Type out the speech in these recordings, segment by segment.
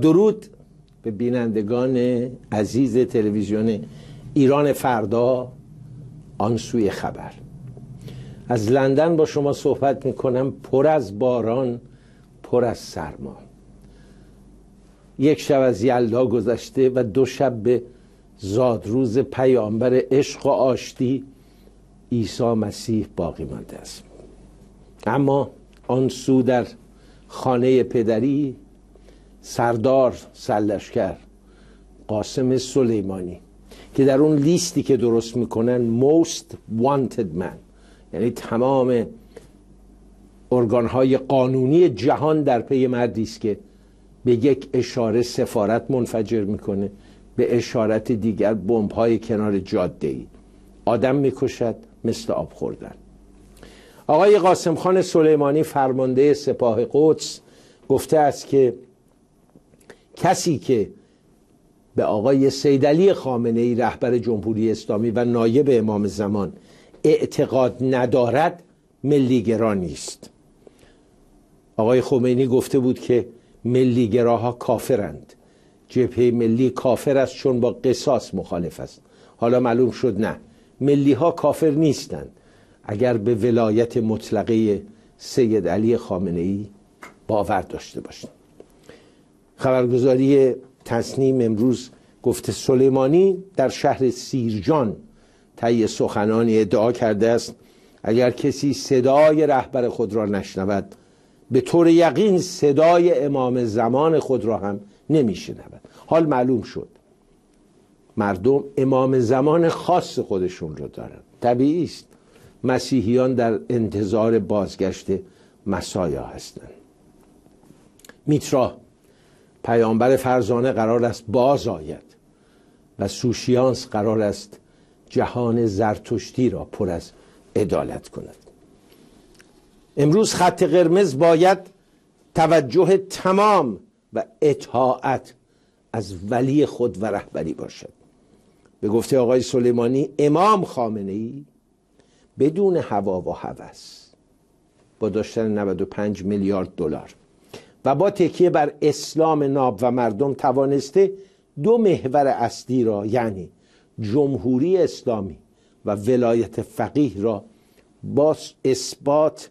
درود به بینندگان عزیز تلویزیون ایران فردا آن سوی خبر. از لندن با شما صحبت می‌کنم پر از باران پر از سرما. یک شب از یلدا گذشته و دو شب به زادروز پیامبر عشق و آشتی عیسی مسیح باقی مانده است. اما آن سو در خانه پدری سردار سلشکر قاسم سلیمانی که در اون لیستی که درست می‌کنن most wanted man یعنی تمام ارگانهای قانونی جهان در پی مردی است که به یک اشاره سفارت منفجر می‌کنه به اشارت دیگر بمب های کنار جاده ای آدم می‌کشد مثل آب خوردن. آقای قاسم خان سلیمانی فرمانده سپاه قدس گفته است که کسی که به آقای سیدلی خامنه ای رهبر جمهوری اسلامی و نایب امام زمان اعتقاد ندارد ملیگرا نیست. آقای خمینی گفته بود که ملیگراها کافرند. جبهه ملی کافر است چون با قصاص مخالف است. حالا معلوم شد نه ملی ها کافر نیستند. اگر به ولایت مطلقه سید علی خامنه ای باور داشته باشند. خبرگزاری تصنیم امروز گفته سلیمانی در شهر سیرجان طی سخنانی ادعا کرده است اگر کسی صدای رهبر خود را نشنود به طور یقین صدای امام زمان خود را هم نمیشنود. حال معلوم شد. مردم امام زمان خاص خودشون رو دارن. طبیعی است. مسیحیان در انتظار بازگشت مسایا هستند. میترا پیامبر فرزانه قرار است باز آید و سوشیانس قرار است جهان زرتشتی را پر از عدالت کند. امروز خط قرمز باید توجه تمام و اطاعت از ولی خود و رهبری باشد. به گفته آقای سلیمانی امام خامنه ای بدون هوا و هوس با داشتن 95 میلیارد دلار و با تکیه بر اسلام ناب و مردم توانسته دو محور اصلی را یعنی جمهوری اسلامی و ولایت فقیه را با اثبات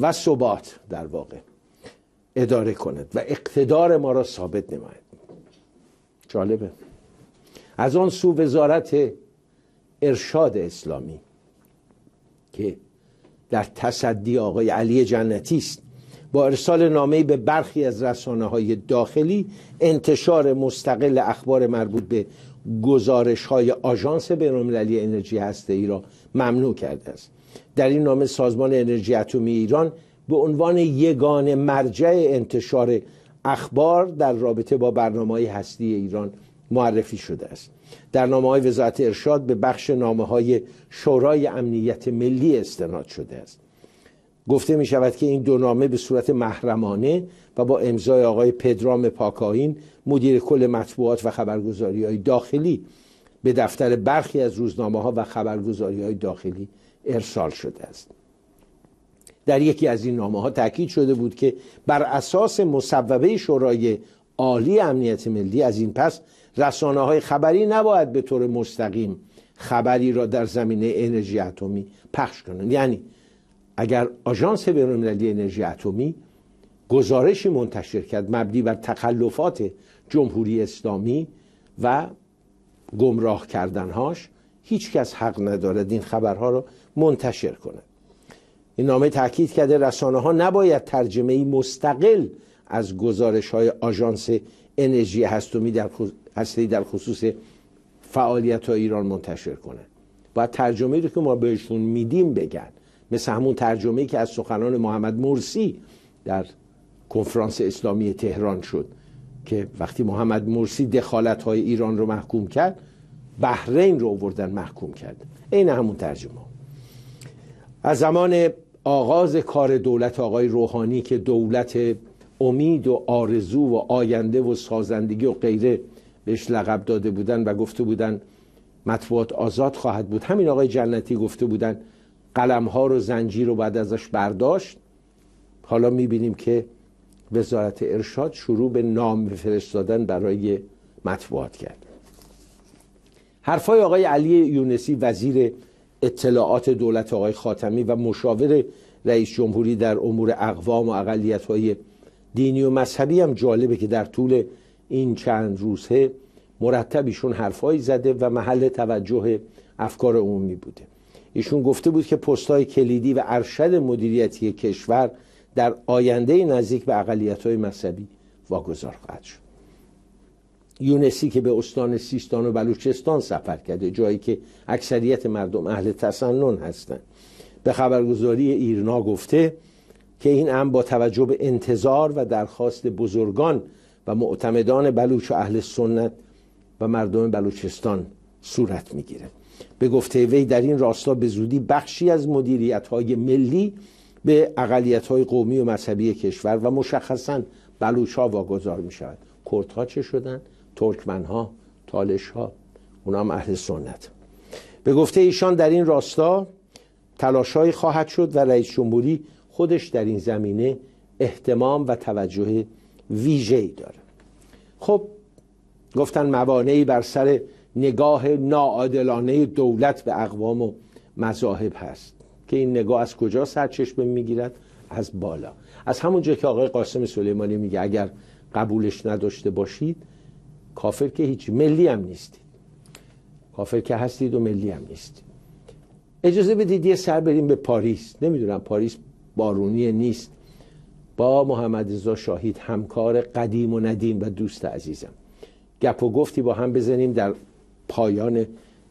و ثبات در واقع اداره کند و اقتدار ما را ثابت نماید. جالبه. از آن سو وزارت ارشاد اسلامی که در تصدی آقای علی جنتی است با ارسال نامه به برخی از رسانه های داخلی انتشار مستقل اخبار مربوط به گزارش های آژانس بینالمللی انرژی هسته ای را ممنوع کرده است. در این نامه سازمان انرژی اتمی ایران به عنوان یگان مرجع انتشار اخبار در رابطه با برنامه هستی ایران معرفی شده است. در نامه های وزارت ارشاد به بخش نامه های شورای امنیت ملی استناد شده است. گفته می شود که این دو نامه به صورت محرمانه و با امضای آقای پدرام پاکاین مدیر کل مطبوعات و خبرگزاری های داخلی به دفتر برخی از روزنامه ها و خبرگزاری های داخلی ارسال شده است. در یکی از این نامه ها تاکید شده بود که بر اساس مصوبه شورای عالی امنیت ملی از این پس رسانه های خبری نباید به طور مستقیم خبری را در زمینه انرژی اتمی پخش کنند. یعنی اگر آژانس بینالمللی انرژی اتمی گزارشی منتشر کرد مبنی بر تخلفات جمهوری اسلامی و گمراه کردنهاش هیچ کس حق ندارد این خبرها را منتشر کند. این نامه تاکید کرده رسانه ها نباید ترجمه مستقل از گزارش های آژانس انرژی هستمی در در خصوص فعالیت های ایران منتشر کنند باید ترجمه رو که ما بهشون میدیم بگن. مثل همون ترجمه که از سخنان محمد مرسی در کنفرانس اسلامی تهران شد که وقتی محمد مرسی دخالت های ایران رو محکوم کرد بحرین رو آوردن محکوم کرد. این همون ترجمه. از زمان آغاز کار دولت آقای روحانی که دولت امید و آرزو و آینده و سازندگی و غیره بهش لقب داده بودن و گفته بودن مطبوعات آزاد خواهد بود. همین آقای جنتی گفته بودن قلم ها رو زنجیر رو بعد ازش برداشت. حالا می‌بینیم که وزارت ارشاد شروع به نام فرستادن برای مطبوعات کرد. حرفای آقای علی یونسی وزیر اطلاعات دولت آقای خاتمی و مشاور رئیس جمهوری در امور اقوام و اقلیت های دینی و مذهبی هم جالبه که در طول این چند روزه مرتب ایشون حرفایی زده و محل توجه افکار عمومی بوده. ایشون گفته بود که پستای کلیدی و ارشد مدیریتی کشور در آینده نزدیک به اقلیت های مذهبی واگذار خواهد شد. یونسی که به استان سیستان و بلوچستان سفر کرده جایی که اکثریت مردم اهل تسنن هستند. به خبرگزاری ایرنا گفته که این هم با توجه به انتظار و درخواست بزرگان و معتمدان بلوچ و اهل سنت و مردم بلوچستان صورت می‌گیره به گفته وی در این راستا به زودی بخشی از مدیریت های ملی به اقلیت های قومی و مذهبی کشور و مشخصا بلوچ ها واگذار می شود کردها چه شدن؟ ترکمن ها تالش ها اونا هم اهل سنت. به گفته ایشان در این راستا تلاشهایی خواهد شد و رئیس جمهوری خودش در این زمینه احتمام و توجه ویژه‌ای داره. خب گفتن موانعی بر سر نگاه ناعادلانه دولت به اقوام و مذاهب هست که این نگاه از کجا سرچشمه می‌گیرد؟ از بالا. از همونجا که آقای قاسم سلیمانی میگه اگر قبولش نداشته باشید کافر که هیچ ملی هم نیستید. کافر که هستید و ملی هم نیستید. اجازه بدید یه سر بریم به پاریس. نمی‌دونم پاریس بارونی نیست. با محمد رضا شاهید همکار قدیم و ندیم و دوست عزیزم. گپ و گفتی با هم بزنیم در پایان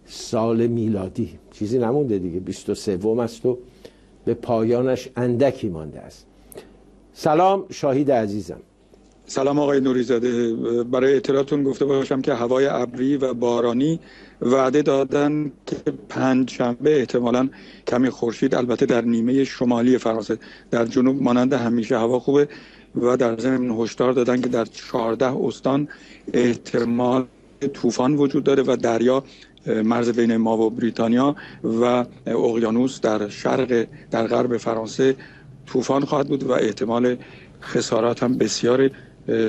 سال میلادی. چیزی نمونده دیگه 23 است و به پایانش اندکی مانده است. سلام شاهید عزیزم. سلام آقای نوریزاده. برای اطلاعتون گفته باشم که هوای ابری و بارانی وعده دادن که پنج شنبه احتمالا کمی خورشید البته در نیمه شمالی فرانسه. در جنوب مانند همیشه هوا خوبه و در ضمن هشدار دادن که در 14 استان احتمال طوفان وجود داره و دریا مرز بین ما و بریتانیا و اقیانوس در شرق در غرب فرانسه طوفان خواهد بود و احتمال خسارات هم بسیار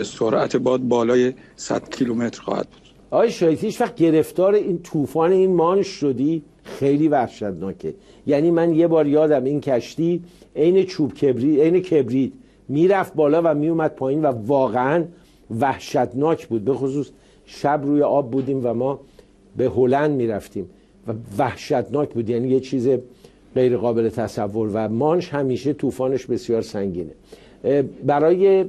سرعت باد بالای 100 کیلومتر خواهد بود. آقای شاید هیچ وقت گرفتار این طوفان این مانش شدی؟ خیلی وحشتناکه. یعنی من یه بار یادم این کشتی عین چوب کبری عین کبریت می‌رفت بالا و میومد پایین و واقعا وحشتناک بود. به خصوص شب روی آب بودیم و ما به هلند می‌رفتیم و وحشتناک بود. یعنی یه چیز غیر قابل تصور و مانش همیشه طوفانش بسیار سنگینه. برای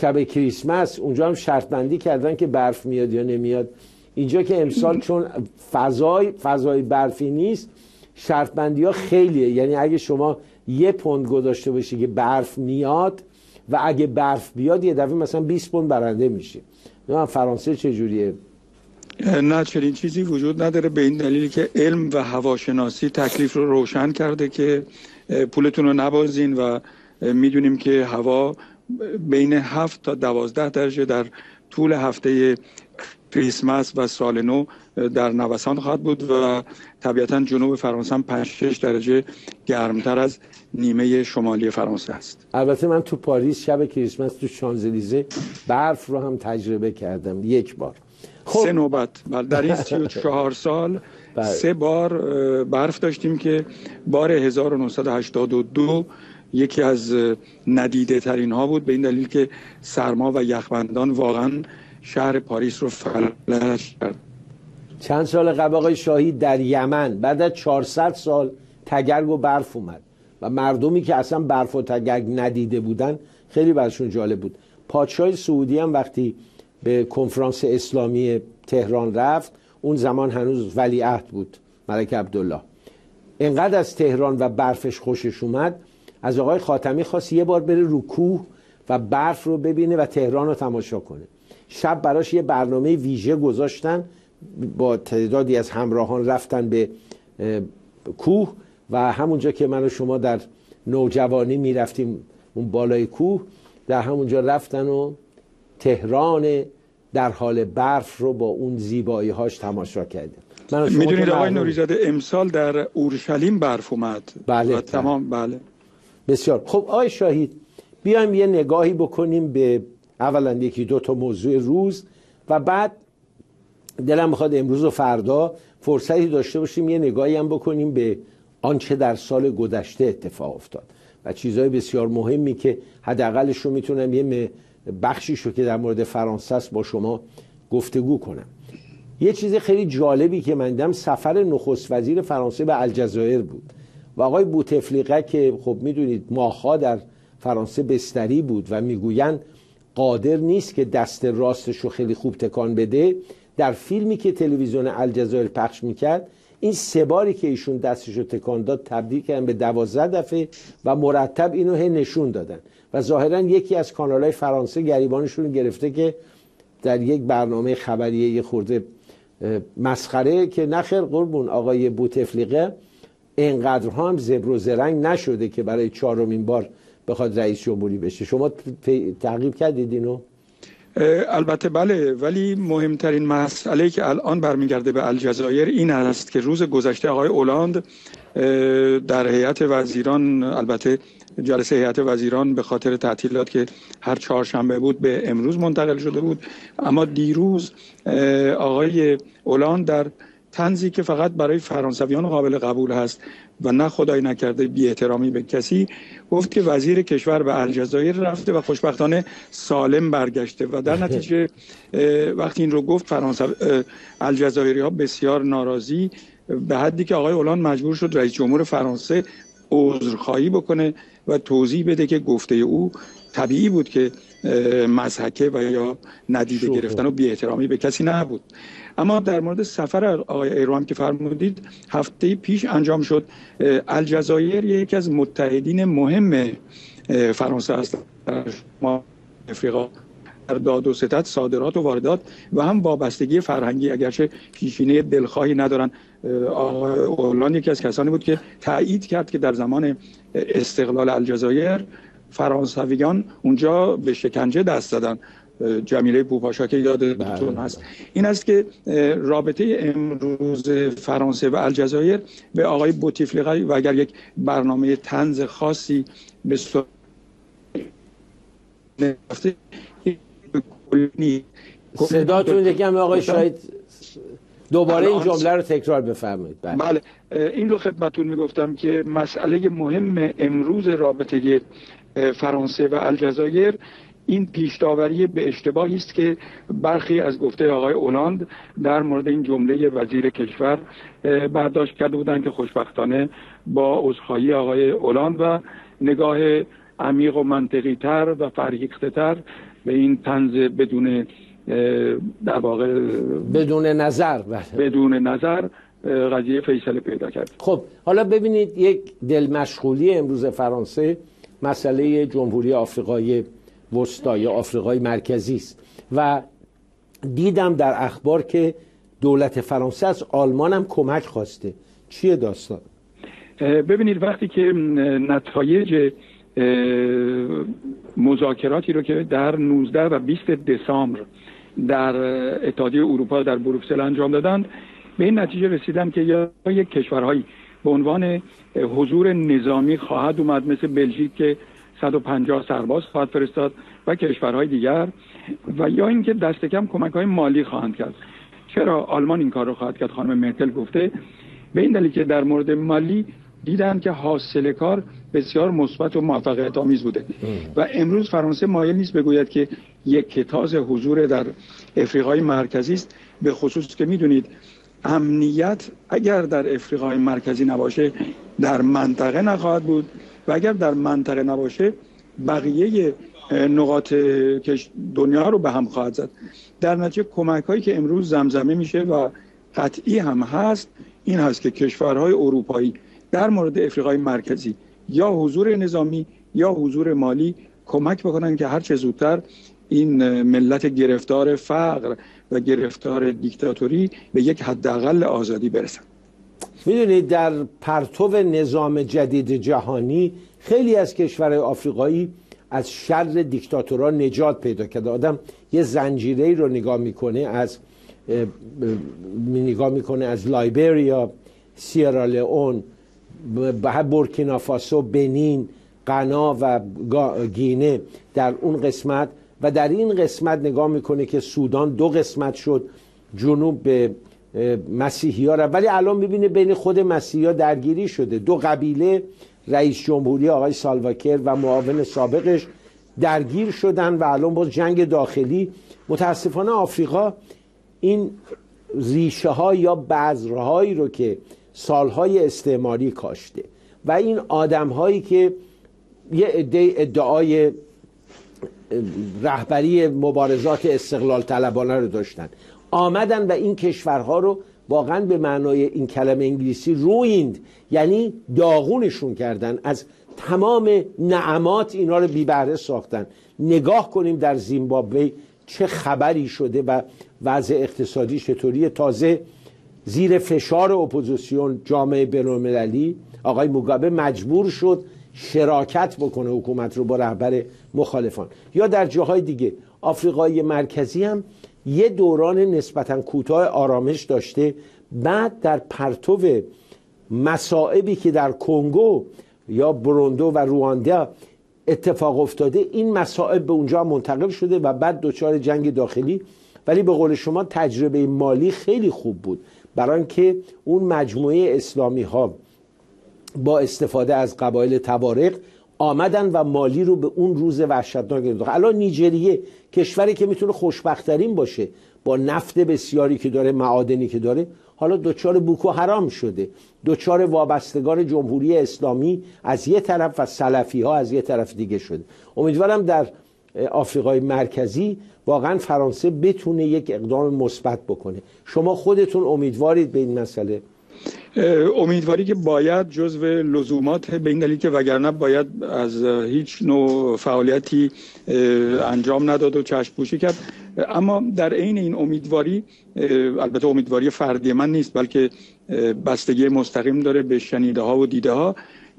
شب کریسمس اونجا هم شرط بندی کردن که برف میاد یا نمیاد. اینجا که امسال چون فضای فضای برفی نیست شرط بندی ها خیلیه. یعنی اگه شما یه پوند گذاشته باشی که برف میاد و اگه برف بیاد یه دفعه مثلا 20 پوند برنده میشه نه فرانسه چجوریه؟ نه چنین چیزی وجود نداره. به این دلیل که علم و هواشناسی تکلیف رو روشن کرده که پولتون رو نبازین و می‌دونیم که هوا بین هفت تا دوازده درجه در طول هفته کریسمس و سال نو در نوسان خواهد بود و طبیعتا جنوب فرانسه هم 5 درجه گرمتر از نیمه شمالی فرانسه است البته من تو پاریس شب کریسمس تو شانزلیزه برف رو هم تجربه کردم یک بار خب. سه نوبت بله، در این سی و چهار سال بله. سه بار برف داشتیم که بار 1982 یکی از ندیده ترین ها بود به این دلیل که سرما و یخبندان واقعا شهر پاریس رو فلج کرد چند سال قبل آقای شاهی در یمن بعد از 400 سال تگرگ و برف اومد. و مردمی که اصلا برف و تگرگ ندیده بودن خیلی برشون جالب بود. پادشاه سعودی هم وقتی به کنفرانس اسلامی تهران رفت اون زمان هنوز ولیعهد بود ملک عبدالله. انقدر از تهران و برفش خوشش اومد از آقای خاتمی خواست یه بار بره رو کوه و برف رو ببینه و تهران رو تماشا کنه. شب براش یه برنامه ویژه گذاشتن با تعدادی از همراهان رفتن به کوه و همونجا که من و شما در نوجوانی می‌رفتیم اون بالای کوه در همونجا رفتن و تهران در حال برف رو با اون زیبایی هاش تماشا کردیم. می‌دونید آقای نوریزاده امسال در اورشلیم برف اومد. بله, بله. تمام بله. بسیار. خب آقای شاهید بیایم یه نگاهی بکنیم به اولا یکی دو تا موضوع روز و بعد دلم می‌خواد امروز و فردا فرصتی داشته باشیم یه نگاهی هم بکنیم به آنچه در سال گذشته اتفاق افتاد. و چیزهای بسیار مهمی که حداقلش رو می‌تونم یه بخشیش رو که در مورد فرانسه است با شما گفتگو کنم. یه چیز خیلی جالبی که من دیدم سفر نخست وزیر فرانسه به الجزایر بود. و آقای بوتفلیقه که خب می‌دونید ماها در فرانسه بستری بود و می‌گویند قادر نیست که دست راستش رو خیلی خوب تکان بده. در فیلمی که تلویزیون الجزایر پخش می‌کرد این سه باری که ایشون دستش رو تکان داد تبدیل کردن به دوازده دفعه و مرتب اینو هی نشون دادن و ظاهرا یکی از کانال های فرانسه گریبانشون گرفته که در یک برنامه خبریه یه خورده مسخره که نخیر قربون آقای بوتفلیقه اینقدرها هم زبر و زرنگ نشده که برای چهارمین بار بخواد رئیس جمهوری بشه شما تعقیب کردید اینو؟ البته بله ولی مهمترین مسئله که الان برمیگرده به الجزایر این است که روز گذشته آقای اولاند در هیئت وزیران البته جلسه هیئت وزیران به خاطر تعطیلات که هر چهارشنبه بود به امروز منتقل شده بود. اما دیروز آقای اولاند در تنزی که فقط برای فرانسویان قابل قبول هست و نه خدای نکرده بی احترامی به کسی گفت که وزیر کشور به الجزایر رفته و خوشبختانه سالم برگشته و در نتیجه وقتی این رو گفت فرانسه الجزایری ها بسیار ناراضی به حدی که آقای اولان مجبور شد رئیس جمهور فرانسه عذرخواهی بکنه و توضیح بده که گفته او طبیعی بود که مزحکه و یا ندیده گرفتن و بی احترامی به کسی نبود. اما در مورد سفر آقای ایران که فرمودید هفته پیش انجام شد. الجزایر یکی از متحدین مهم فرانسه است. در افریقا در داد و ستد صادرات و واردات و هم وابستگی فرهنگی. اگرچه پیشینه دلخواهی ندارن آقای اولان یکی از کسانی بود که تایید کرد که در زمان استقلال الجزایر فرانسویان اونجا به شکنجه دست دادن جمیله بوپاشا که یادتون بله. هست. این است که رابطه امروز فرانسه و الجزایر به آقای بوتیفلیقی و اگر یک برنامه تنز خاصی به صداتون یکم آقای شاید دوباره این جمله رو تکرار بفرمایید بله. بله این رو خدمتون می‌گفتم که مسئله مهم امروز رابطه فرانسه و الجزایر این پیشداوری به اشتباهی است که برخی از گفته آقای اولاند در مورد این جمله وزیر کشور برداشت کرده بودند که خوشبختانه با عذرخواهی آقای اولاند و نگاه عمیق و منطقی تر و فرهیخته تر به این تنز بدون در واقع بدون نظر. بله. بدون نظر قضیه فیصله پیدا کرد. خب حالا ببینید یک دل مشغولی امروز فرانسه مسئله جمهوری آفریقای وسطا یا آفریقای مرکزی است. و دیدم در اخبار که دولت فرانسه از آلمان هم کمک خواسته. چیه داستان؟ ببینید وقتی که نتایج مذاکراتی رو که در 19 و 20 دسامبر در اتحادیه اروپا در بروکسل انجام دادند. به این نتیجه رسیدم که یا یک کشورهایی به عنوان حضور نظامی خواهد اومد مثل بلژیک که 150 سرباز خواهد فرستاد و کشورهای دیگر و یا اینکه دست کم کمک های مالی خواهند کرد. چرا آلمان این کار رو خواهد کرد؟ خانم مرکل گفته به این دلیل که در مورد مالی دیدن که حاصل کار بسیار مثبت و موفقیت آمیز بوده. و امروز فرانسه مایل نیست بگوید که یک کتاز حضور در افریقای مرکزی است. به خصوص که می‌دونید امنیت اگر در افریقای مرکزی نباشه در منطقه نخواهد بود و اگر در منطقه نباشه بقیه نقاط دنیا رو به هم خواهد زد. در نتیجه کمک هایی که امروز زمزمه میشه و قطعی هم هست این هست که کشورهای اروپایی در مورد افریقای مرکزی یا حضور نظامی یا حضور مالی کمک بکنن که هر چه زودتر این ملت گرفتار فقر و گرفتار دیکتاتوری به یک حداقل آزادی برسن. می‌دونید در پرتو نظام جدید جهانی خیلی از کشورهای آفریقایی از شر دیکتاتورها نجات پیدا کرده. آدم یه زنجیره رو نگاه می‌کنه از نگاه می‌کنه از لایبریا سیرالئون بورکینافاسو بنین غنا و گینه در اون قسمت و در این قسمت نگاه می‌کنه که سودان دو قسمت شد جنوب به مسیحی ها ولی الان می‌بینه بین خود مسیحی ها درگیری شده. دو قبیله رئیس جمهوری آقای سالواکر و معاون سابقش درگیر شدن و الان باز جنگ داخلی. متاسفانه آفریقا این ریشه ها یا بذرهایی رو که سالهای استعماری کاشته. و این آدم هایی که یه عده ادعای رهبری مبارزات استقلال طلبانه رو داشتن. آمدن و این کشورها رو واقعا به معنای این کلمه انگلیسی رویند. یعنی داغونشون کردن. از تمام نعمات اینا رو بیبهره ساختن. نگاه کنیم در زیمبابوه چه خبری شده و وضع اقتصادی چطوری تازه زیر فشار اپوزیسیون جامعه بینالمللی آقای موگابه مجبور شد شراکت بکنه حکومت رو با رهبر مخالفان. یا در جاهای دیگه آفریقای مرکزی هم یه دوران نسبتا کوتاه آرامش داشته. بعد در پرتو مسائبی که در کنگو یا بروندو و رواندا اتفاق افتاده این مسائب به اونجا منتقل شده و بعد دچار جنگ داخلی. ولی به قول شما تجربه مالی خیلی خوب بود. برای اینکه اون مجموعه اسلامی ها با استفاده از قبایل توارق آمدن و مالی رو به اون روز وحشتناک انداخت الان نیجریه کشوری که می‌تونه خوشبختترین باشه با نفت بسیاری که داره معادنی که داره حالا دچار بوکو حرام شده. دچار وابستگان جمهوری اسلامی از یه طرف و سلفی ها از یه طرف دیگه شده. امیدوارم در آفریقای مرکزی واقعا فرانسه بتونه یک اقدام مثبت بکنه. شما خودتون امیدوارید به این مسئله؟ امیدواری که باید جزو لزومات به این دلیل که وگرنه باید از هیچ نوع فعالیتی انجام نداد و چشم پوشی کرد. اما در عین این امیدواری البته امیدواری فردی من نیست بلکه بستگی مستقیم داره به شنیده ها و دیده ها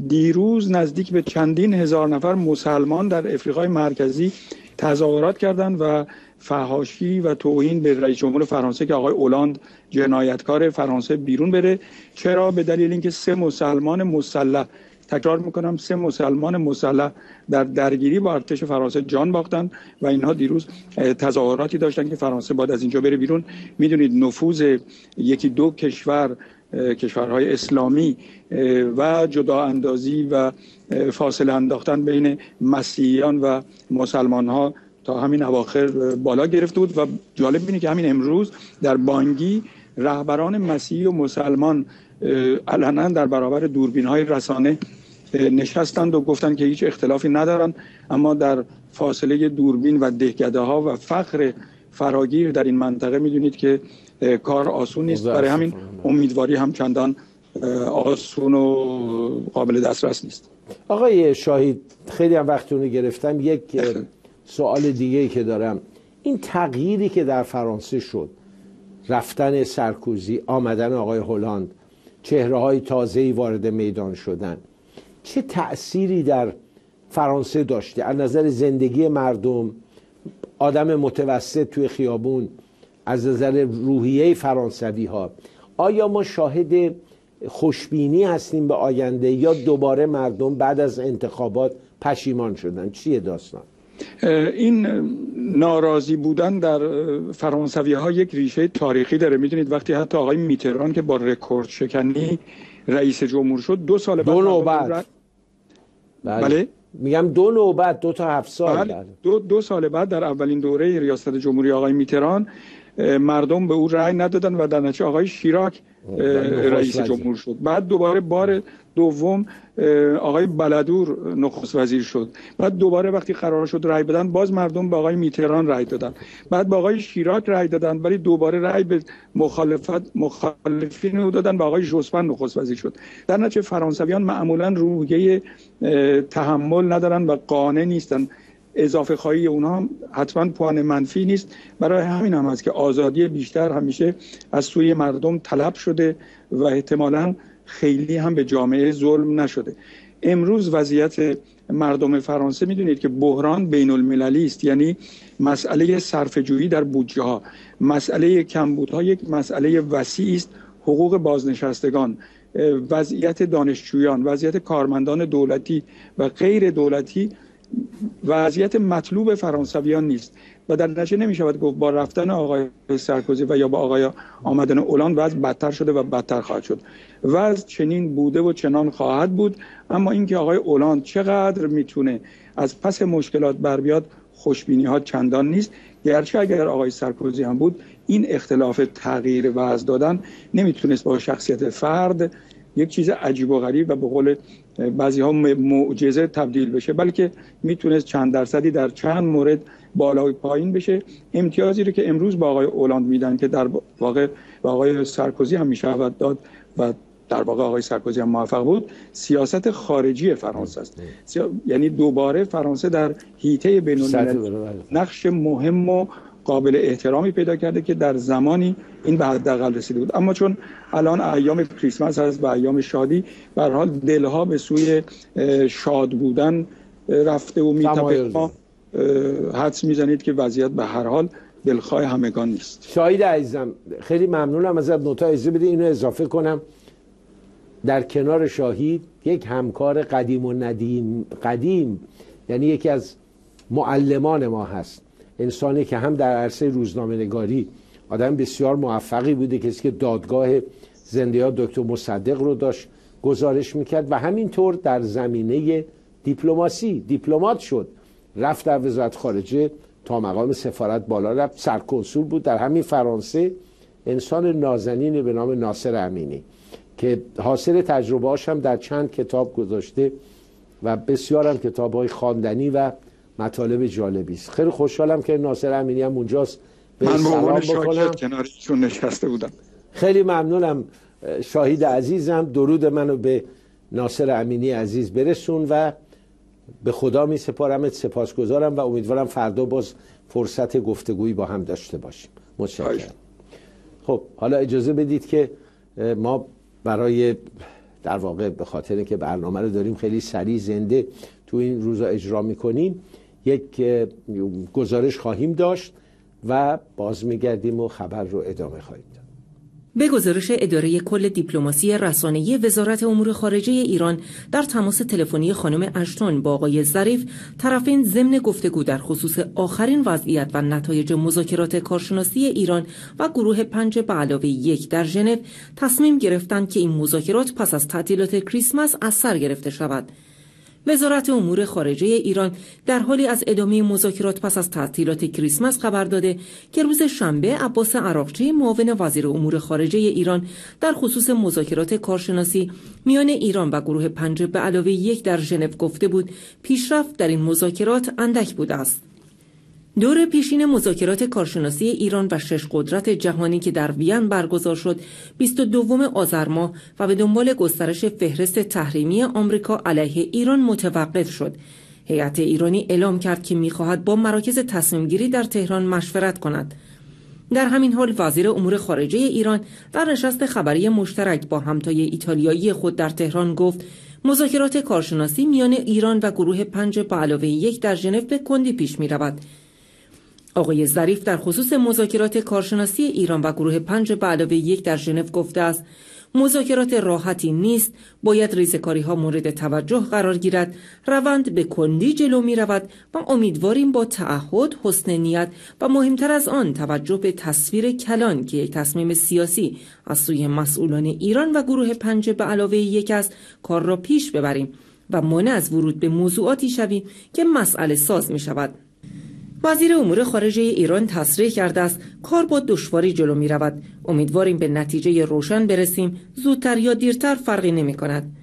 دیروز نزدیک به چندین هزار نفر مسلمان در افریقای مرکزی تظاهرات کردند و فهاشی و توهین به رئیس جمهور فرانسه که آقای اولاند جنایتکار فرانسه بیرون بره. چرا؟ به دلیل اینکه سه مسلمان مسلح تکرار می‌کنم سه مسلمان مسلح در درگیری با ارتش فرانسه جان باختن و اینها دیروز تظاهراتی داشتن که فرانسه باید از اینجا بره بیرون. می‌دونید نفوذ یکی دو کشور کشورهای اسلامی و جدا اندازی و فاصله انداختن بین مسیحیان و مسلمان ها تا همین اواخر بالا گرفته بود. و جالب بینه که همین امروز در بانگی رهبران مسیحی و مسلمان علنا در برابر دوربین های رسانه نشستند و گفتند که هیچ اختلافی ندارن. اما در فاصله دوربین و دهگده ها و فخر فراگیر در این منطقه می‌دونید که کار آسون نیست. برای همین امیدواری هم چندان آسون و قابل دسترس نیست. آقای شاهید خیلی هم وقتونو گرفتم. یک سوال دیگه که دارم. این تغییری که در فرانسه شد رفتن سرکوزی آمدن آقای هلند چهره های تازه وارد میدان شدن چه تأثیری در فرانسه داشته؟ از نظر زندگی مردم آدم متوسط توی خیابون از نظر روحیه فرانسوی ها آیا ما شاهد خوشبینی هستیم به آینده یا دوباره مردم بعد از انتخابات پشیمان شدن چیه داستان این ناراضی بودن در فرانسوی ها یک ریشه تاریخی داره می‌دونید وقتی حتی آقای میتران که با رکورد شکنی رئیس جمهور شد دو سال بعد دو نوبت بله. بله. میگم دو نوبت دو تا هفت سال بله. دو, دو سال بعد در اولین دوره ریاست جمهوری آقای میتران مردم به او رأی ندادن و در نتیجه آقای شیراک رئیس جمهور شد. بعد دوباره بار دوم آقای بلدور نخست وزیر شد. بعد دوباره وقتی قرار شد رأی بدن باز مردم به آقای میتران رأی دادن. بعد به آقای شیراک رأی دادن ولی دوباره رأی به مخالفت مخالفین او دادن به آقای جوسپن نخست وزیر شد. در نتیجه فرانسویان معمولا روحیه تحمل ندارن و قانع نیستن. اضافه خواهی اونها هم حتما پوان منفی نیست. برای همین هم هست که آزادی بیشتر همیشه از سوی مردم طلب شده و احتمالا خیلی هم به جامعه ظلم نشده. امروز وضعیت مردم فرانسه می‌دونید که بحران بین المللی است. یعنی مسئله صرفه‌جویی در بودجه ها مسئله کمبودها یک مسئله وسیعی است. حقوق بازنشستگان وضعیت دانشجویان وضعیت کارمندان دولتی و غیر دولتی وضعیت مطلوب فرانسویان نیست. و در نتیجه نمی شود گفت با رفتن آقای سرکوزی و یا با آقای آمدن اولان وضع بدتر شده و بدتر خواهد شد. وضع چنین بوده و چنان خواهد بود. اما اینکه آقای اولان چقدر می‌تونه از پس مشکلات بر بیاد خوشبینی ها چندان نیست. گرچه اگر آقای سرکوزی هم بود این اختلاف تغییر وضع دادن نمی‌تونست با شخصیت فرد یک چیز عجیب و غریب و به قول بعضی ها معجزه تبدیل بشه بلکه می‌تونست چند درصدی در چند مورد بالا و پایین بشه. امتیازی رو که امروز با آقای اولاند میدن که در واقع با آقای سرکوزی هم می‌شود داد و در واقع آقای سرکوزی هم موفق بود. سیاست خارجی فرانسه است. یعنی دوباره فرانسه در هیته بین نقش مهم و قابل احترامی پیدا کرده که در زمانی این به حداقل رسیده بود. اما چون الان ایام کریسمس هست و ایام شادی به حال دلها به سوی شاد بودن رفته و میتپه. ما حدس می‌زنید که وضعیت به هر حال دلخواه همگان نیست. شاید عزیزم خیلی ممنونم ازت. نوتا اجازه بده اینو اضافه کنم. در کنار شاهید یک همکار قدیم و ندیم قدیم یعنی یکی از معلمان ما هست. انسانی که هم در عرصه روزنامه نگاری آدم بسیار موفقی بوده کسی که دادگاه زنده دکتر مصدق رو داشت گزارش می‌کرد و همینطور در زمینه دیپلماسی دیپلمات شد. رفت در وزارت خارجه تا مقام سفارت بالا رفت. سرکنسول بود در همین فرانسه. انسان نازنین به نام ناصر امینی که حاصل تجربه هم در چند کتاب گذاشته و بسیار هم کتاب های خواندنی و مطالب جالبی است. خیلی خوشحالم که ناصر امینی هم اونجاست. به من سلام بکنم. کنارشون نشسته بودم. خیلی ممنونم. شاهید عزیزم درود منو به ناصر امینی عزیز برسون و به خدا می سپارمت سپاسگزارم و امیدوارم فردا باز فرصت گفتگویی با هم داشته باشیم. متشکرم. خب حالا اجازه بدید که ما برای در واقع به خاطر که برنامه رو داریم خیلی سریع زنده تو این روزا اجرا می‌کنیم یک گزارش خواهیم داشت و باز میگردیم و خبر رو ادامه خواهیم داد. به گزارش اداره کل دیپلماسی رسانه‌ای وزارت امور خارجه ایران در تماس تلفنی خانم اشتون با آقای ظریف طرفین ضمن گفتگو در خصوص آخرین وضعیت و نتایج مذاکرات کارشناسی ایران و گروه پنج به علاوه یک در ژنو تصمیم گرفتند که این مذاکرات پس از تعطیلات کریسمس از سر گرفته شود. وزارت امور خارجه ایران در حالی از ادامه مذاکرات پس از تعطیلات کریسمس خبر داده که روز شنبه عباس عراقچی معاون وزیر امور خارجه ایران در خصوص مذاکرات کارشناسی میان ایران و گروه پنج به علاوه یک در ژنو گفته بود پیشرفت در این مذاکرات اندک بوده است. دور پیشین مذاکرات کارشناسی ایران و شش قدرت جهانی که در وین برگزار شد 22 آذر ماه و به دنبال گسترش فهرست تحریمی آمریکا علیه ایران متوقف شد. هیئت ایرانی اعلام کرد که می‌خواهد با مراکز تصمیمگیری در تهران مشورت کند. در همین حال وزیر امور خارجه ایران در نشست خبری مشترک با همتای ایتالیایی خود در تهران گفت مذاکرات کارشناسی میان ایران و گروه پنج به علاوه یک در ژنو به کندی پیش می رود. آقای ظریف در خصوص مذاکرات کارشناسی ایران و گروه پنج به علاوه یک در ژنو گفته است مذاکرات راحتی نیست باید ریزکاری ها مورد توجه قرار گیرد روند به کندی جلو می رود و امیدواریم با تعهد حسن نیت و مهمتر از آن توجه به تصویر کلان که یک تصمیم سیاسی از سوی مسئولان ایران و گروه پنج به علاوه یک است کار را پیش ببریم و مانع از ورود به موضوعاتی شویم که مسئله ساز می شود وزیر امور خارجه ایران تصریح کرده است کار با دشواری جلو می رود امیدواریم به نتیجه روشن برسیم. زودتر یا دیرتر فرقی نمی کند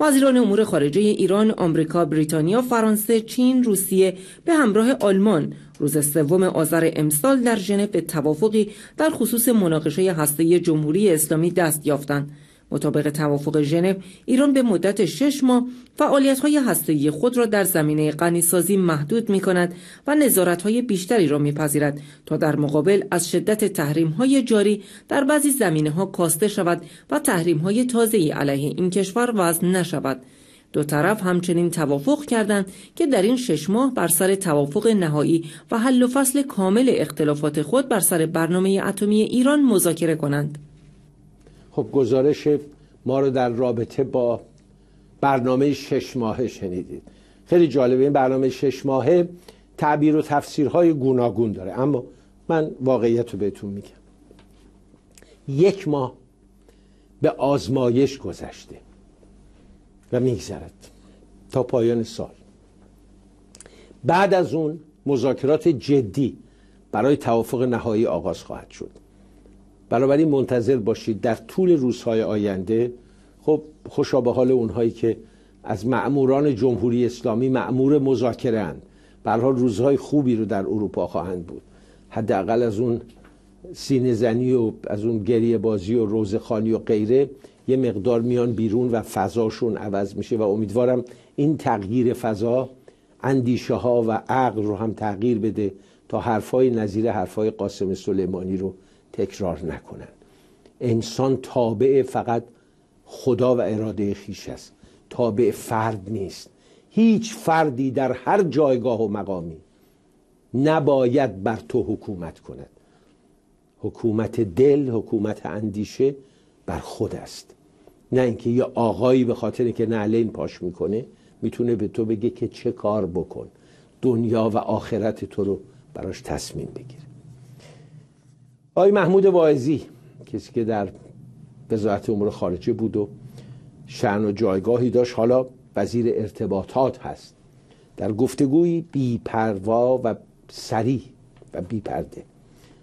وزیران امور خارجه ایران، آمریکا، بریتانیا، فرانسه، چین، روسیه به همراه آلمان روز سوم آذر امسال در ژنو به توافقی در خصوص مناقشه هسته جمهوری اسلامی دست یافتند. مطابق توافق ژنو ایران به مدت شش ماه فعالیت‌های هسته‌ای خود را در زمینه غنیسازی محدود می کند و نظارت‌های بیشتری را میپذیرد تا در مقابل از شدت تحریم‌های جاری در بعضی زمینه‌ها کاسته شود و تحریم‌های تازه‌ای علیه این کشور وضع نشود. دو طرف همچنین توافق کردند که در این شش ماه بر سر توافق نهایی و حل و فصل کامل اختلافات خود بر سر برنامه اتمی ایران مذاکره کنند. خب گزارش ما رو در رابطه با برنامه شش ماهه شنیدید. خیلی جالبه این برنامه شش ماهه تعبیر و تفسیرهای گوناگون داره. اما من واقعیت رو بهتون میگم. یک ماه به آزمایش گذشته و میگذرد تا پایان سال. بعد از اون مذاکرات جدی برای توافق نهایی آغاز خواهد شد. بنابراین منتظر باشید در طول روزهای آینده خب خوشا به حال اونهایی که از معموران جمهوری اسلامی معمور مذاکره اند حال روزهای خوبی رو در اروپا خواهند بود. حداقل از اون سینه زنی و از اون گریه بازی و روزخانی و غیره یه مقدار میان بیرون و فضاشون عوض میشه و امیدوارم این تغییر فضا اندیشه ها و عقل رو هم تغییر بده تا حرفای نظیر حرفای قاسم سلیمانی رو تکرار نکنن انسان تابع فقط خدا و اراده خیش است. تابع فرد نیست. هیچ فردی در هر جایگاه و مقامی نباید بر تو حکومت کند. حکومت دل حکومت اندیشه بر خود است. نه اینکه یه آقایی به خاطر که نعلین پاش می‌کنه می‌تونه به تو بگه که چه کار بکن. دنیا و آخرت تو رو براش تصمیم بگیره آقای محمود واعظی کسی که در وزارت امور خارجه بود و شعن و جایگاهی داشت حالا وزیر ارتباطات هست. در گفتگوی بیپروا و سریح و بیپرده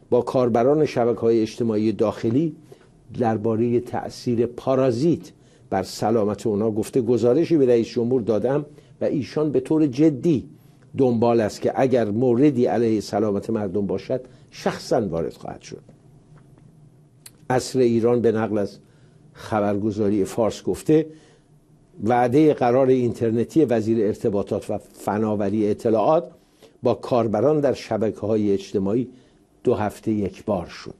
با کاربران شبکه های اجتماعی داخلی درباره تأثیر پارازیت بر سلامت اونا گفته گزارشی به رئیس جمهور دادم و ایشان به طور جدی دنبال است که اگر موردی علیه سلامت مردم باشد شخصا وارد خواهد شد. اصر ایران به نقل از خبرگزاری فارس گفته وعده قرار اینترنتی وزیر ارتباطات و فناوری اطلاعات با کاربران در شبکه های اجتماعی دو هفته یک بار شد.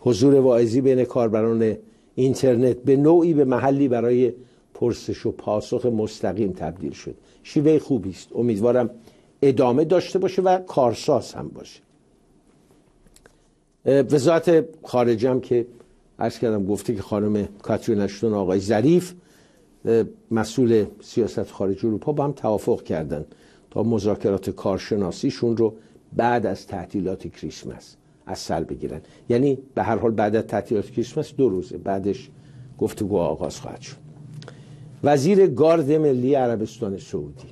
حضور واعظی بین کاربران اینترنت به نوعی به محلی برای پرسش و پاسخ مستقیم تبدیل شد. شیوه خوبی است. امیدوارم ادامه داشته باشه و کارساز هم باشه. وزارت خارجه هم که عرض کردم گفته که خانم کاترین اشتون آقای ظریف مسئول سیاست خارج اروپا با هم توافق کردن تا مذاکرات کارشناسیشون رو بعد از تعطیلات کریسمس از سر بگیرن. یعنی به هر حال بعد از تعطیلات کریسمس دو روزه بعدش گفتگو آغاز خواهد شد. وزیر گارد ملی عربستان سعودی.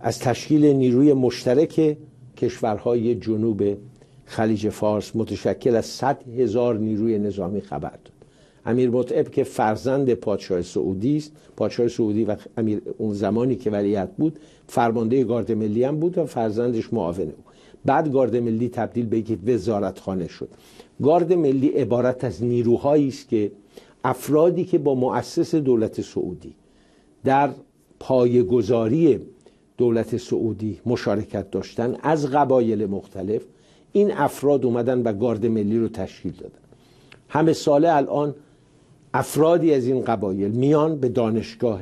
از تشکیل نیروی مشترک کشورهای جنوب خلیج فارس متشکل از 100 هزار نیروی نظامی خبر داد. امیر مطعب که فرزند پادشاه سعودی است پادشاه سعودی و امیر اون زمانی که ولیت بود فرمانده گارد ملی هم بود و فرزندش معاونه بود بعد گارد ملی تبدیل به یک وزارتخانه شد. گارد ملی عبارت از نیروهایی است که افرادی که با مؤسس دولت سعودی در پایگذاری دولت سعودی مشارکت داشتن از قبایل مختلف این افراد اومدن و گارد ملی رو تشکیل دادن. همه ساله الان افرادی از این قبایل میان به دانشگاه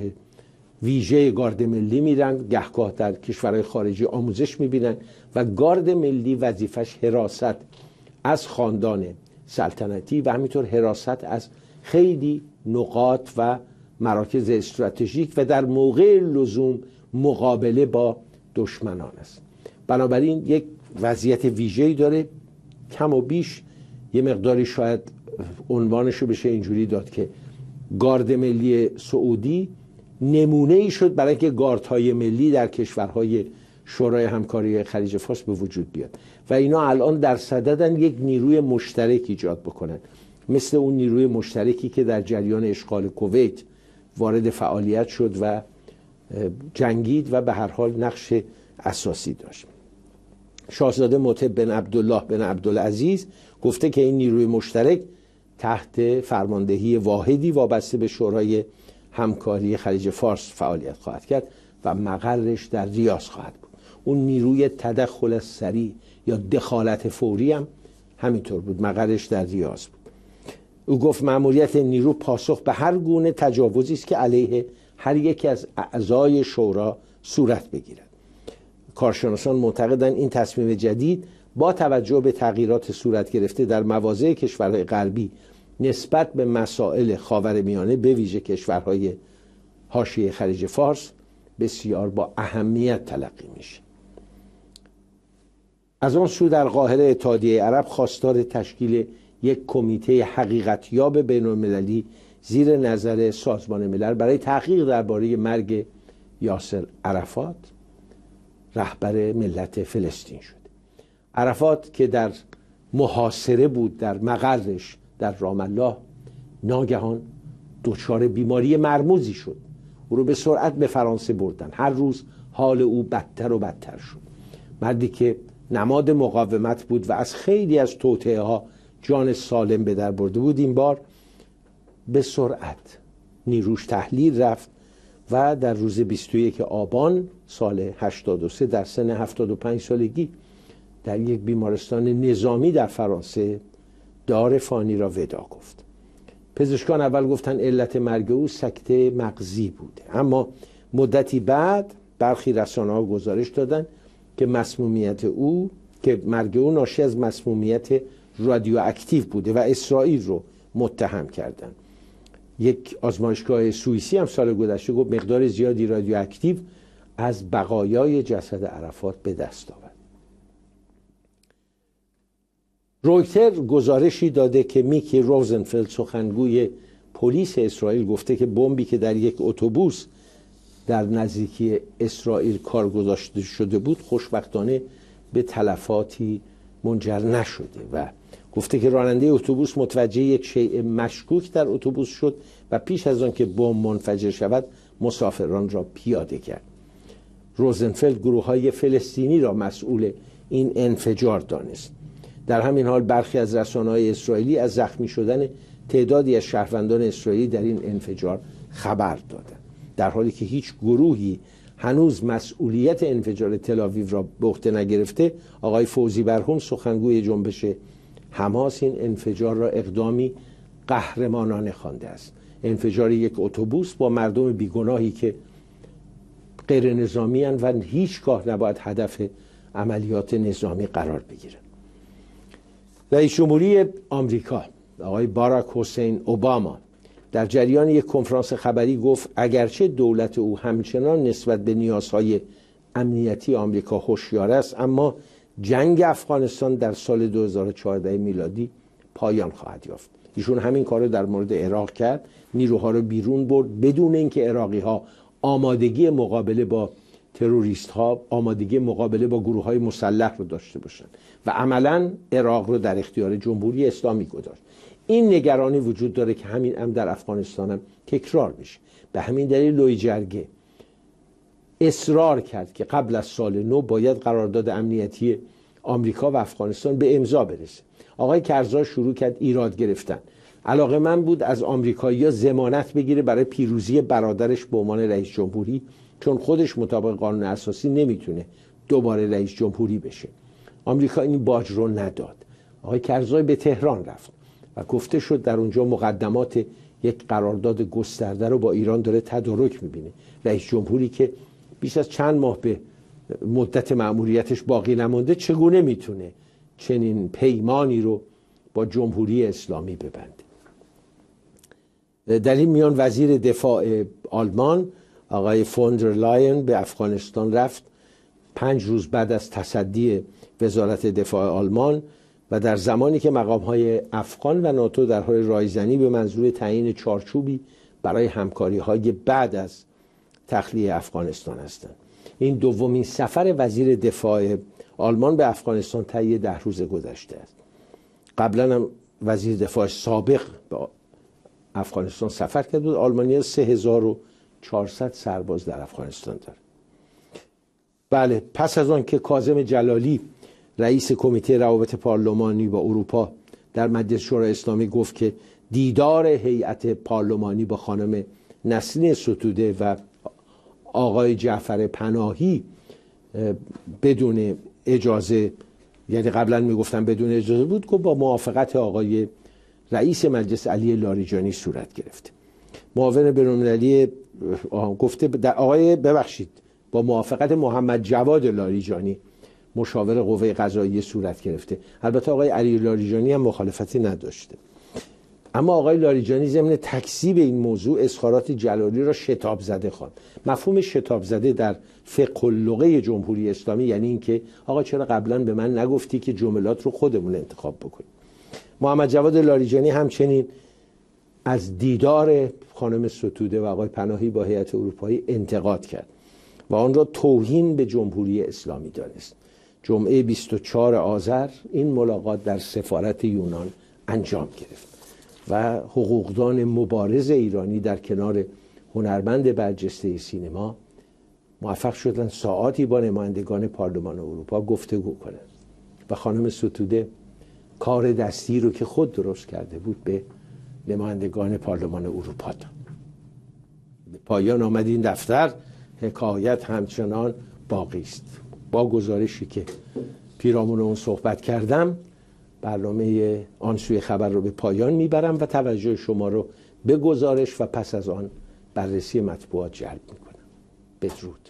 ویژه گارد ملی میرن گهگاه در کشورهای خارجی آموزش می‌بینن و گارد ملی وظیفش حراست از خاندان سلطنتی و همینطور حراست از خیلی نقاط و مراکز استراتژیک و در موقع لزوم مقابله با دشمنان است. بنابراین یک وضعیت ویژه‌ای داره. کم و بیش یه مقداری شاید عنوانش رو بشه اینجوری داد که گارد ملی سعودی نمونه ای شد برای که گاردهای ملی در کشورهای شورای همکاری خلیج فارس به وجود بیاد. و اینا الان در صددن یک نیروی مشترک ایجاد بکنن. مثل اون نیروی مشترکی که در جریان اشغال کویت وارد فعالیت شد و جنگید و به هر حال نقش اساسی داشت. شاهزاده مطب بن عبدالله بن عبدالعزیز گفته که این نیروی مشترک تحت فرماندهی واحدی وابسته به شورای همکاری خلیج فارس فعالیت خواهد کرد و مقرش در ریاض خواهد بود. اون نیروی تدخل سریع یا دخالت فوری هم همینطور بود. مقرش در ریاض بود. او گفت مأموریت نیرو پاسخ به هر گونه تجاوزی است که علیه هر یکی از اعضای شورا صورت بگیرد. کارشناسان معتقدند این تصمیم جدید با توجه به تغییرات صورت گرفته در مواضع کشورهای غربی نسبت به مسائل خاورمیانه به ویژه کشورهای حاشیه خلیج فارس بسیار با اهمیت تلقی میشه. از آن سو در قاهره اتحادیه عرب خواستار تشکیل یک کمیته حقیقتیاب بین المللی زیر نظر سازمان ملل برای تحقیق درباره مرگ یاسر عرفات رهبر ملت فلسطین شد. عرفات که در محاصره بود در مقرش در رام الله ناگهان دچار بیماری مرموزی شد. او رو به سرعت به فرانسه بردن. هر روز حال او بدتر و بدتر شد. مردی که نماد مقاومت بود و از خیلی از توطعه ها جان سالم به در برده بود این بار به سرعت نیروش تحلیل رفت و در روز 21 آبان سال 83 در سن 75 سالگی در یک بیمارستان نظامی در فرانسه دار فانی را ودا گفت. پزشکان اول گفتن علت مرگ او سکته مغزی بوده. اما مدتی بعد برخی رسانه ها گزارش دادن که مسمومیت او که مرگ او ناشی از مسمومیت رادیواکتیو بوده و اسرائیل رو متهم کردند یک آزمایشگاه سوئیسی هم سال گذشته گفت مقدار زیادی رادیواکتیو از بقایای جسد عرفات به دست آورد. رویتر گزارشی داده که میکی روزنفلد سخنگوی پلیس اسرائیل گفته که بمبی که در یک اتوبوس در نزدیکی اسرائیل کار گذاشته شده بود خوشبختانه به تلفاتی منجر نشده و گفته که راننده اتوبوس متوجه یک شیء مشکوک در اتوبوس شد و پیش از آن که بمب منفجر شود مسافران را پیاده کرد. روزنفلد گروه های فلسطینی را مسئول این انفجار دانست. در همین حال برخی از رسانه های اسرائیلی از زخمی شدن تعدادی از شهروندان اسرائیلی در این انفجار خبر دادند. در حالی که هیچ گروهی هنوز مسئولیت انفجار تلاویو را به عهده نگرفته آقای فوزی برهم سخنگوی جنبش حماس این انفجار را اقدامی قهرمانانه خوانده است. انفجار یک اتوبوس با مردم بیگناهی که غیر نظامی و هیچگاه نباید هدف عملیات نظامی قرار بگیرند رئیس جمهوری آمریکا آقای باراک حسین اوباما در جریان یک کنفرانس خبری گفت اگرچه دولت او همچنان نسبت به نیازهای امنیتی آمریکا هوشیار است اما جنگ افغانستان در سال 2014 میلادی پایان خواهد یافت. ایشون همین کار رو در مورد عراق کرد نیروها رو بیرون برد بدون اینکه عراقی ها آمادگی مقابله با تروریست ها آمادگی مقابله با گروه های مسلح رو داشته باشند و عملا عراق رو در اختیار جمهوری اسلامی گذاشت. این نگرانی وجود داره که همین هم در افغانستان هم تکرار میشه. به همین دلیل لوی جرگه اصرار کرد که قبل از سال نو باید قرارداد امنیتی آمریکا و افغانستان به امضا برسه. آقای کرزا شروع کرد ایراد گرفتن. علاقه من بود از آمریکایی‌ها زمانت بگیره برای پیروزی برادرش به عنوان رئیس جمهوری چون خودش مطابق قانون اساسی نمی‌تونه دوباره رئیس جمهوری بشه. آمریکا این باج رو نداد. آقای کرزای به تهران رفت و گفته شد در اونجا مقدمات یک قرارداد گسترده رو با ایران داره تدارک می‌بینه. رئیس جمهوری که بیش از چند ماه به مدت معمولیتش باقی نمونده چگونه می‌تونه چنین پیمانی رو با جمهوری اسلامی ببنده؟ در این میان وزیر دفاع آلمان آقای فوندر لاین به افغانستان رفت. پنج روز بعد از تصدی وزارت دفاع آلمان و در زمانی که مقام های افغان و ناتو در حال رایزنی به منظور تعیین چارچوبی برای همکاری های بعد از تخلیه افغانستان هستند. این دومین سفر وزیر دفاع آلمان به افغانستان طی ده روز گذشته است. قبلا هم وزیر دفاع سابق به افغانستان سفر کرد بود. آلمانیا 3400 سرباز در افغانستان داره بله پس از آن که کاظم جلالی رئیس کمیته روابط پارلمانی با اروپا در مجلس شورای اسلامی گفت که دیدار هیئت پارلمانی با خانم نسرین ستوده و آقای جعفر پناهی بدون اجازه یعنی قبلا می‌گفتن بدون اجازه بود که با موافقت آقای رئیس مجلس علی لاریجانی صورت گرفت. معاون بین‌المللی گفته آقای ببخشید با موافقت محمد جواد لاریجانی مشاور قوه قضایی صورت گرفته. البته آقای علی لاریجانی هم مخالفتی نداشته. اما آقای لاریجانی ضمن تکذیب این موضوع اظهارات جلالی را شتاب زده خواند. مفهوم شتاب زده در فقه اللغه جمهوری اسلامی یعنی اینکه آقا چرا قبلا به من نگفتی که جملات رو خودمون انتخاب بکنیم. محمد جواد لاریجانی همچنین از دیدار خانم ستوده و آقای پناهی با هیئت اروپایی انتقاد کرد و آن را توهین به جمهوری اسلامی دانست. جمعه 24 آذر این ملاقات در سفارت یونان انجام گرفت. و حقوقدان مبارز ایرانی در کنار هنرمند برجسته سینما موفق شدن ساعاتی با نمایندگان پارلمان اروپا گفتگو کنند و خانم ستوده کار دستی رو که خود درست کرده بود به نمایندگان پارلمان اروپا داد. به پایان آمد این دفتر حکایت همچنان باقی است. با گزارشی که پیرامون اون صحبت کردم برنامه آن سوی خبر رو به پایان می‌برم و توجه شما رو به گزارش و پس از آن بررسی مطبوعات جلب می‌کنم. بدرود.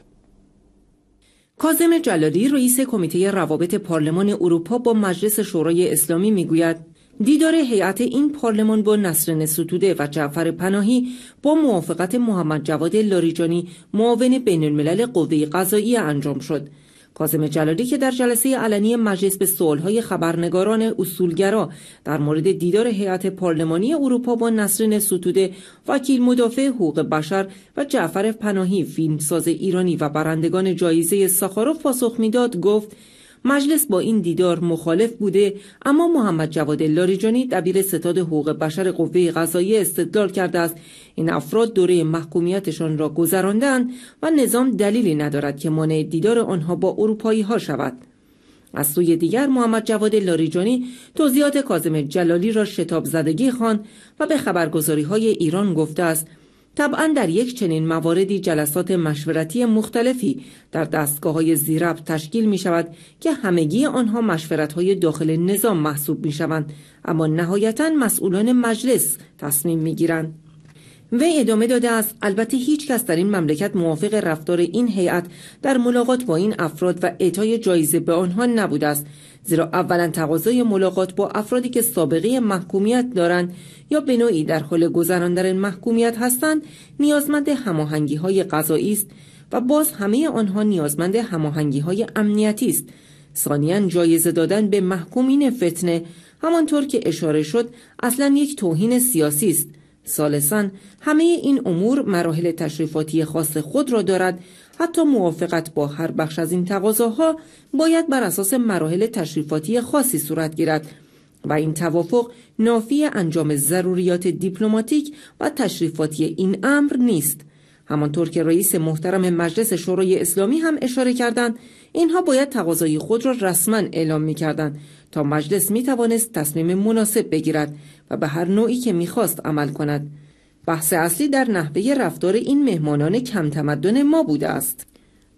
کازم جلالی رئیس کمیته روابط پارلمان اروپا با مجلس شورای اسلامی می‌گوید دیدار هیئت این پارلمان با نصر ستوده و جعفر پناهی با موافقت محمد جواد لاریجانی معاون بین الملل قوه قضایی انجام شد. کازم جلالی که در جلسه علنی مجلس به سوالهای خبرنگاران اصولگرا در مورد دیدار هیئت پارلمانی اروپا با نسرین ستوده وکیل مدافع حقوق بشر و جعفر پناهی فیلمساز ایرانی و برندگان جایزه ساخاروف پاسخ می‌داد گفت مجلس با این دیدار مخالف بوده اما محمد جواد لاریجانی دبیر ستاد حقوق بشر قوه قضایی استدلال کرده است. این افراد دوره محکومیتشان را گذراندند و نظام دلیلی ندارد که مانع دیدار آنها با اروپایی ها شود. از سوی دیگر محمد جواد لاریجانی توضیحات کازم جلالی را شتاب زدگی خوان و به خبرگزاری های ایران گفته است. طبعا در یک چنین مواردی جلسات مشورتی مختلفی در دستگاه های زیرب تشکیل می شود که همگی آنها مشورت های داخل نظام محسوب می شوند اما نهایتا مسئولان مجلس تصمیم می گیرند. وی ادامه داده است. البته هیچ کس در این مملکت موافق رفتار این هیئت در ملاقات با این افراد و اعطای جایزه به آنها نبوده است. زیرا اولا تقاضای ملاقات با افرادی که سابقه محکومیت دارند یا به نوعی در حال گذراندن محکومیت هستند نیازمند هماهنگی های قضایی است و باز همه آنها نیازمند هماهنگی های امنیتی است. ثانیا جایزه دادن به محکومین فتنه همانطور که اشاره شد اصلا یک توهین سیاسی است. سالسا همه این امور مراحل تشریفاتی خاص خود را دارد. حتی موافقت با هر بخش از این تقاضاها باید بر اساس مراحل تشریفاتی خاصی صورت گیرد و این توافق نافی انجام ضروریات دیپلماتیک و تشریفاتی این امر نیست. همانطور که رئیس محترم مجلس شورای اسلامی هم اشاره کردند اینها باید تقاضای خود را رسما اعلام می کردند تا مجلس می توانست تصمیم مناسب بگیرد و به هر نوعی که می‌خواست عمل کند. بحث اصلی در نحوه رفتار این مهمانان کم تمدن ما بوده است.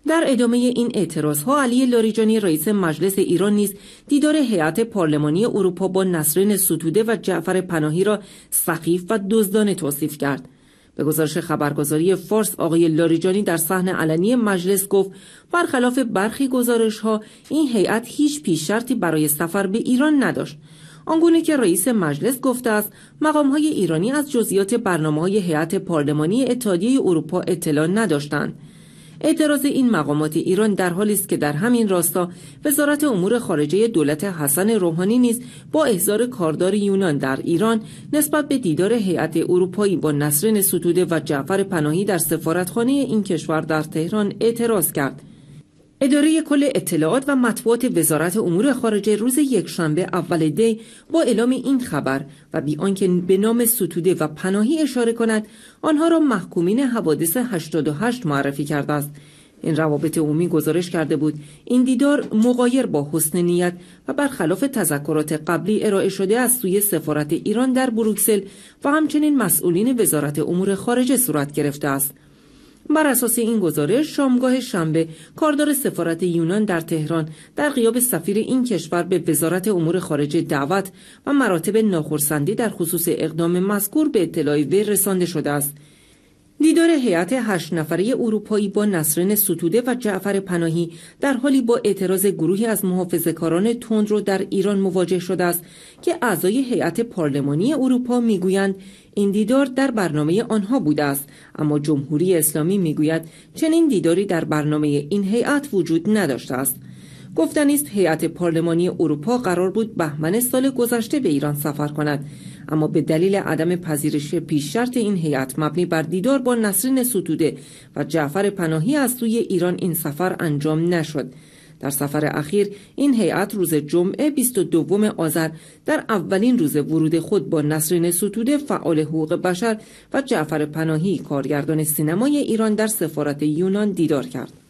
در ادامه این اعتراض ها علی لاریجانی رئیس مجلس ایران نیز دیدار هیئت پارلمانی اروپا با نسرین ستوده و جعفر پناهی را سخیف و دزدانه توصیف کرد. به گزارش خبرگزاری فارس آقای لاریجانی در صحن علنی مجلس گفت برخلاف برخی گزارش ها این هیئت هیچ پیش شرطی برای سفر به ایران نداشت. آنگونه که رئیس مجلس گفته است مقام های ایرانی از جزئیات برنامه های هیئت پارلمانی اتحادیه اروپا اطلاع نداشتند. اعتراض این مقامات ایران در حالی است که در همین راستا وزارت امور خارجه دولت حسن روحانی نیز با احضار کاردار یونان در ایران نسبت به دیدار هیئت اروپایی با نسرین ستوده و جعفر پناهی در سفارتخانه این کشور در تهران اعتراض کرد. اداره کل اطلاعات و مطبوعات وزارت امور خارجه روز یکشنبه اول دی با اعلام این خبر و بی آنکه به نام ستوده و پناهی اشاره کند آنها را محکومین حوادث 88 معرفی کرده است. این روابط عمومی گزارش کرده بود این دیدار مقایر با حسن نیت و برخلاف تذکرات قبلی ارائه شده از سوی سفارت ایران در بروکسل و همچنین مسئولین وزارت امور خارجه صورت گرفته است. بر اساس این گزارش شامگاه شنبه کاردار سفارت یونان در تهران در غیاب سفیر این کشور به وزارت امور خارجه دعوت و مراتب ناخرسندی در خصوص اقدام مذکور به اطلاع وی رسانده شده است. دیدار هیئت هشت نفره اروپایی با نسرین ستوده و جعفر پناهی در حالی با اعتراض گروهی از محافظه‌کاران رو در ایران مواجه شده است که اعضای هیئت پارلمانی اروپا می‌گویند این دیدار در برنامه آنها بوده است. اما جمهوری اسلامی می‌گوید چنین دیداری در برنامه این هیئت وجود نداشته است. گفتنی است هیئت پارلمانی اروپا قرار بود بهمن سال گذشته به ایران سفر کند. اما به دلیل عدم پذیرش پیش شرط این هیئت مبنی بر دیدار با نسرین ستوده و جعفر پناهی از سوی ایران این سفر انجام نشد. در سفر اخیر این هیئت روز جمعه 22 آذر در اولین روز ورود خود با نسرین ستوده فعال حقوق بشر و جعفر پناهی کارگردان سینمای ایران در سفارت یونان دیدار کرد.